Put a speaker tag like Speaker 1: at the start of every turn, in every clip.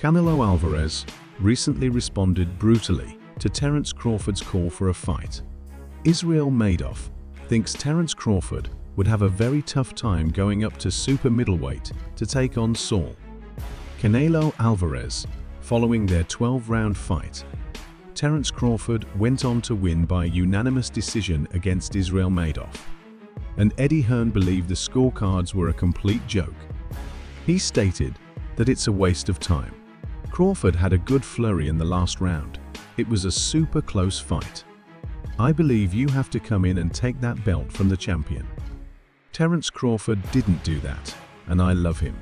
Speaker 1: Canelo Alvarez recently responded brutally to Terence Crawford's call for a fight. Israil Madrimov thinks Terence Crawford would have a very tough time going up to super middleweight to take on Saul. Canelo Alvarez, following their 12-round fight, Terence Crawford went on to win by unanimous decision against Israil Madrimov. And Eddie Hearn believed the scorecards were a complete joke. He stated that it's a waste of time. Crawford had a good flurry in the last round. It was a super close fight. I believe you have to come in and take that belt from the champion. Terence Crawford didn't do that, and I love him.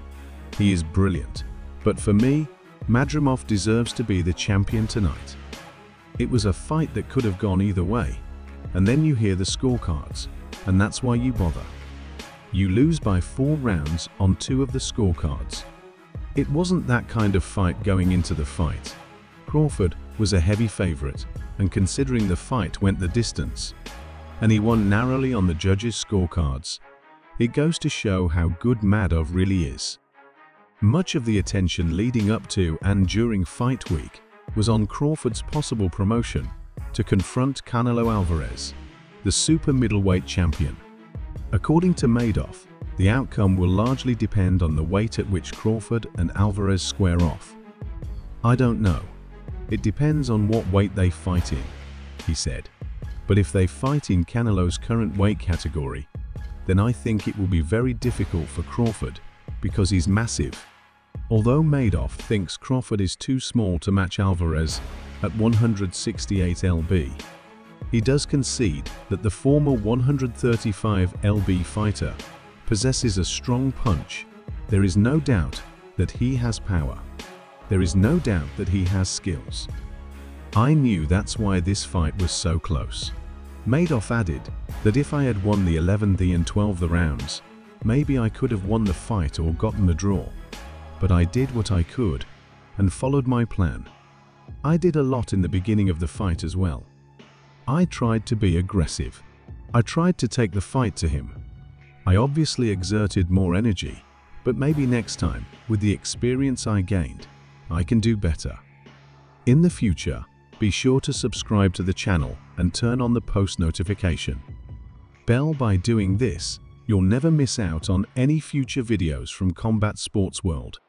Speaker 1: He is brilliant. But for me, Madrimov deserves to be the champion tonight. It was a fight that could have gone either way, and then you hear the scorecards, and that's why you bother. You lose by four rounds on two of the scorecards. It wasn't that kind of fight going into the fight. Crawford was a heavy favorite, and considering the fight went the distance, and he won narrowly on the judges' scorecards, it goes to show how good Madrimov really is. Much of the attention leading up to and during fight week was on Crawford's possible promotion to confront Canelo Alvarez, the super middleweight champion. According to Madrimov, the outcome will largely depend on the weight at which Crawford and Alvarez square off. I don't know. It depends on what weight they fight in, he said. But if they fight in Canelo's current weight category, then I think it will be very difficult for Crawford because he's massive. Although Madrimov thinks Crawford is too small to match Alvarez at 168 lb, he does concede that the former 135 lb fighter possesses a strong punch. There is no doubt that he has power. There is no doubt that he has skills. I knew that's why this fight was so close. Madrimov added that if I had won the 11th and 12th the rounds, maybe I could have won the fight or gotten the draw. But I did what I could and followed my plan. I did a lot in the beginning of the fight as well. I tried to be aggressive. I tried to take the fight to him. I obviously exerted more energy, but maybe next time, with the experience I gained, I can do better. In the future, be sure to subscribe to the channel and turn on the post notification bell by doing this, you'll never miss out on any future videos from Combat Sports World.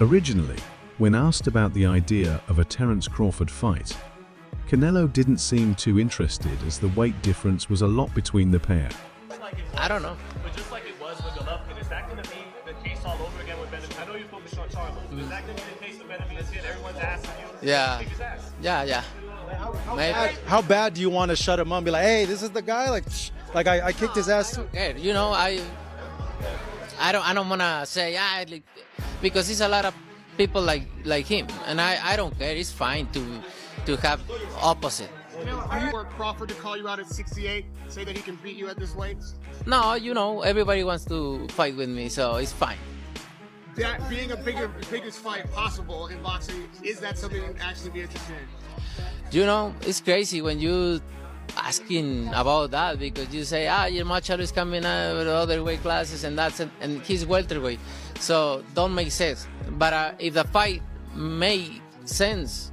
Speaker 1: Originally, when asked about the idea of a Terence Crawford fight, Canelo didn't seem too interested as the weight difference was a lot between the pair.
Speaker 2: I don't know.
Speaker 3: But just like it was with Golovkin, is that going to be the case all over again with Benavidez? I know you're focused on Charlo, but is that going to be the case with Benavidez? Everyone's asking you.
Speaker 2: Yeah.
Speaker 3: Kick ass.
Speaker 2: Yeah, yeah. Maybe.
Speaker 4: How, how bad do you want to shut him up and be like, hey, this is the guy? Like, shh, like I, I kicked his ass.
Speaker 2: Okay, you know, I, I don't, I don't wanna say, yeah, like, because it's a lot of people like, like him, and I, I don't care. It's fine to, to have opposite.
Speaker 5: You for Crawford to call you out at 68, say that he can beat you at this weight?
Speaker 2: No, you know, everybody wants to fight with me, so it's fine.
Speaker 5: That being a bigger, biggest fight possible in boxing, is that something you'd actually be interested in?
Speaker 2: You know, it's crazy when you asking about that because you say, ah, your Machado is coming out with other weight classes and that's it, and he's welterweight, so don't make sense. But uh, if the fight made sense,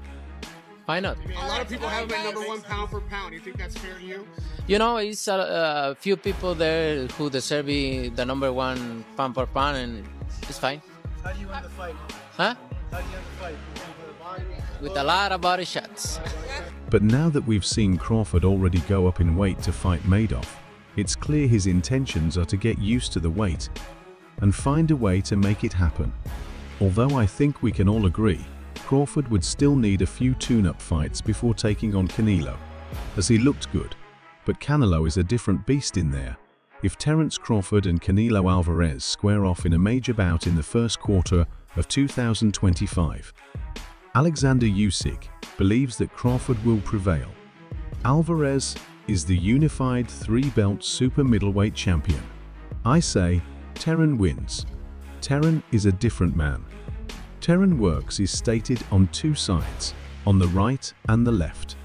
Speaker 2: why not?
Speaker 5: A lot of people have him at number one pound for pound. You think that's fair to you?
Speaker 2: You know, it's a, a few people there who deserve be the number one pound for pound, and it's fine.
Speaker 4: How do you win the fight?
Speaker 2: Huh?
Speaker 4: How do you win the fight?
Speaker 2: With a lot of body shots.
Speaker 1: But now that we've seen Crawford already go up in weight to fight Madrimov, it's clear his intentions are to get used to the weight and find a way to make it happen. Although I think we can all agree, Crawford would still need a few tune-up fights before taking on Canelo, as he looked good, but Canelo is a different beast in there. If Terence Crawford and Canelo Alvarez square off in a major bout in the first quarter of 2025, Alexander Usyk believes that Crawford will prevail. Alvarez is the unified three-belt super middleweight champion. I say Terran wins. Terran is a different man. Terran works is stated on two sides, on the right and the left.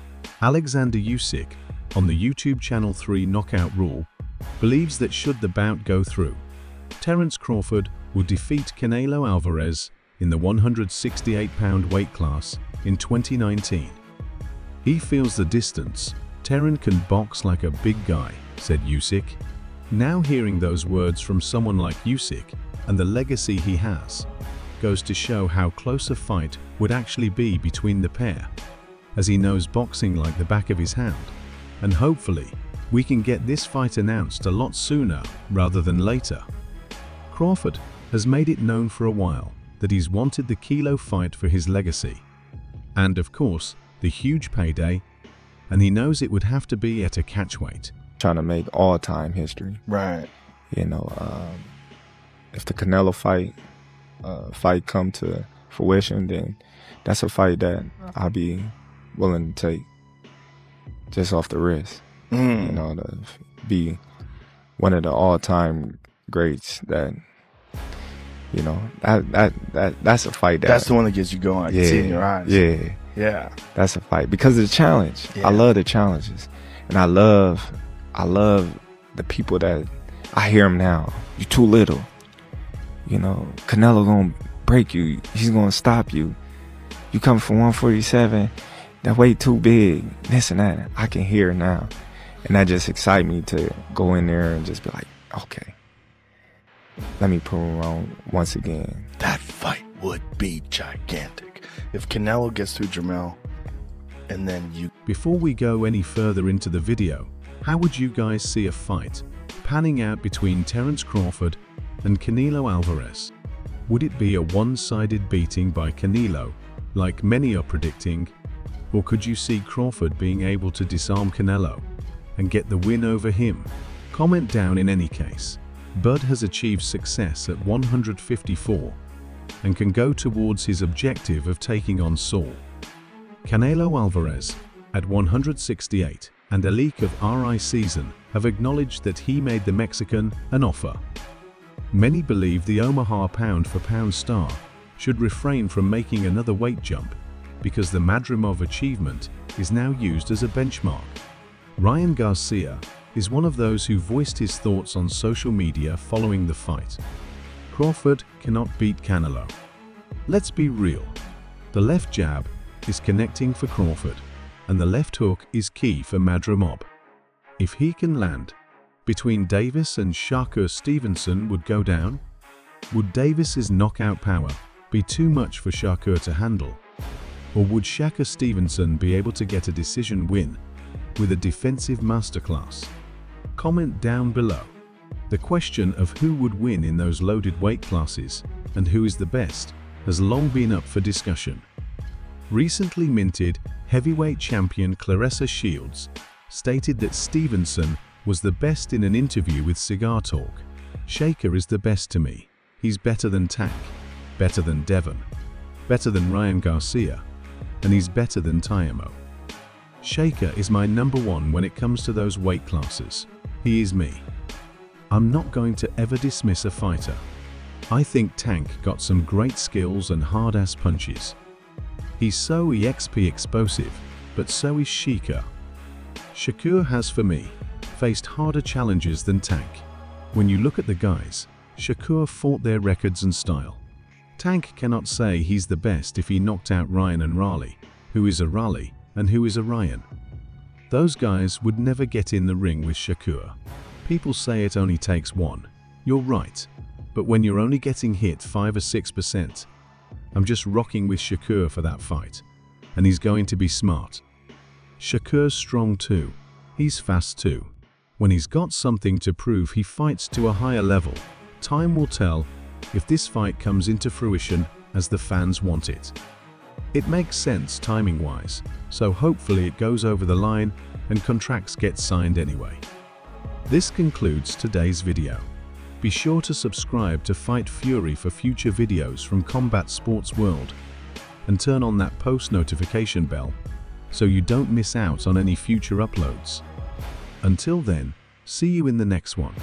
Speaker 1: Alexander Usyk, on the YouTube channel 3 Knockout Rule, believes that should the bout go through, Terence Crawford will defeat Canelo Alvarez in the 168-pound weight class in 2019. He feels the distance. Terran can box like a big guy, said Usyk. Now hearing those words from someone like Usyk and the legacy he has, goes to show how close a fight would actually be between the pair, as he knows boxing like the back of his hand. And hopefully, we can get this fight announced a lot sooner rather than later. Crawford has made it known for a while that he's wanted the Kilo fight for his legacy. And of course, the huge payday, and he knows it would have to be at a catchweight.
Speaker 6: Trying to make all-time history.
Speaker 7: Right.
Speaker 6: You know, um, if the Canelo fight uh, fight come to fruition, then that's a fight that I'll be willing to take just off the wrist.
Speaker 7: Mm.
Speaker 6: You know, to be one of the all-time greats that you know that that that that's a fight that
Speaker 7: That's the one that gets you going. I can see it in your eyes.
Speaker 6: yeah
Speaker 7: Yeah.
Speaker 6: that's a fight because of the challenge.
Speaker 7: Yeah.
Speaker 6: I love the challenges, and I love, I love the people that I hear them now. You too little. You know, Canelo gonna break you. He's gonna stop you. You come from 147. That weight too big. This and that. I can hear now, and that just excite me to go in there and just be like, okay, let me prove him wrong once again.
Speaker 7: That fight would be gigantic. If Canelo gets through Jermell, and then you
Speaker 1: Before we go any further into the video, how would you guys see a fight panning out between Terence Crawford and Canelo Alvarez? Would it be a one-sided beating by Canelo, like many are predicting, or could you see Crawford being able to disarm Canelo and get the win over him? Comment down in any case. Bud has achieved success at 154 and can go towards his objective of taking on Saul. Canelo Alvarez, at 168, and a leak of Riyadh Season have acknowledged that he made the Mexican an offer. Many believe the Omaha pound-for-pound star should refrain from making another weight jump because the Madrimov achievement is now used as a benchmark. Ryan Garcia is one of those who voiced his thoughts on social media following the fight. Crawford cannot beat Canelo. Let's be real. The left jab is connecting for Crawford, and the left hook is key for Madrimov. If he can land, between Davis and Shakur Stevenson would go down? Would Davis's knockout power be too much for Shakur to handle? Or would Shakur Stevenson be able to get a decision win with a defensive masterclass? Comment down below. The question of who would win in those loaded weight classes and who is the best has long been up for discussion. Recently minted heavyweight champion Claressa Shields stated that Stevenson was the best in an interview with Cigar Talk. Shakur is the best to me. He's better than Tank, better than Devin, better than Ryan Garcia, and he's better than Taimo. Shakur is my number one when it comes to those weight classes. He is me. I'm not going to ever dismiss a fighter. I think Tank got some great skills and hard-ass punches. He's so EXP explosive, but so is Shika. Shakur has, for me, faced harder challenges than Tank. When you look at the guys, Shakur fought their records and style. Tank cannot say he's the best if he knocked out Ryan and Rolly, who is a Rolly and who is a Ryan. Those guys would never get in the ring with Shakur. People say it only takes one. You're right. But when you're only getting hit 5 or 6%, I'm just rocking with Shakur for that fight. And he's going to be smart. Shakur's strong too. He's fast too. When he's got something to prove he fights to a higher level. Time will tell if this fight comes into fruition as the fans want it. It makes sense timing-wise, so hopefully it goes over the line and contracts get signed anyway. This concludes today's video. Be sure to subscribe to Fight Fury for future videos from Combat Sports World and turn on that post notification bell so you don't miss out on any future uploads. Until then, see you in the next one.